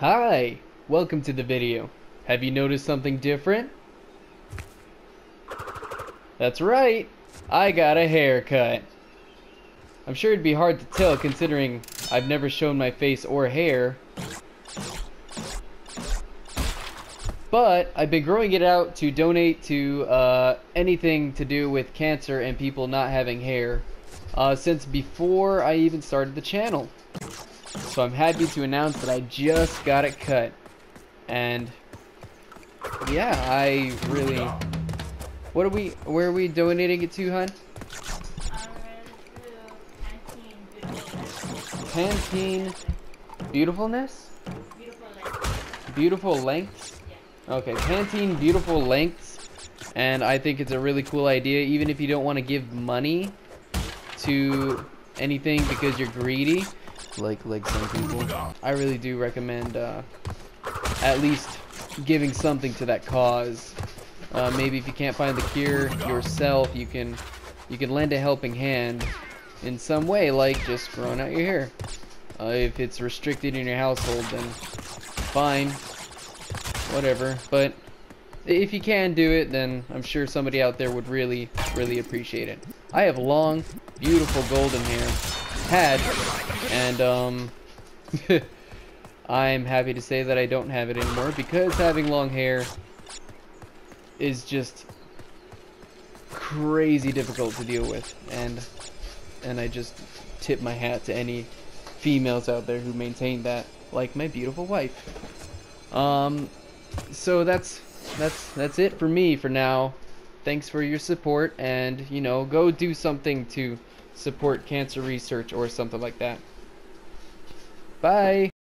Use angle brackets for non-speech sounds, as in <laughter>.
Hi, welcome to the video. Have you noticed something different? That's right, I got a haircut. I'm sure it'd be hard to tell considering I've never shown my face or hair. But I've been growing it out to donate to uh, anything to do with cancer and people not having hair uh, since before I even started the channel. So I'm happy to announce that I just got it cut. And yeah, I really What are we where are we donating it to, hun? Pantene Beautifulness? Beautiful lengths? Okay, Pantene Beautiful Lengths. And I think it's a really cool idea, even if you don't want to give money to anything because you're greedy like like some people. I really do recommend uh, at least giving something to that cause. Uh, maybe if you can't find the cure yourself, you can you can lend a helping hand in some way, like just growing out your hair. Uh, if it's restricted in your household, then fine, whatever. But if you can do it, then I'm sure somebody out there would really, really appreciate it. I have long, beautiful golden hair. Had, and um, <laughs> I'm happy to say that I don't have it anymore because having long hair is just crazy difficult to deal with and and I just tip my hat to any females out there who maintain that like my beautiful wife. Um so that's that's that's it for me for now. Thanks for your support and you know go do something to support cancer research or something like that. Bye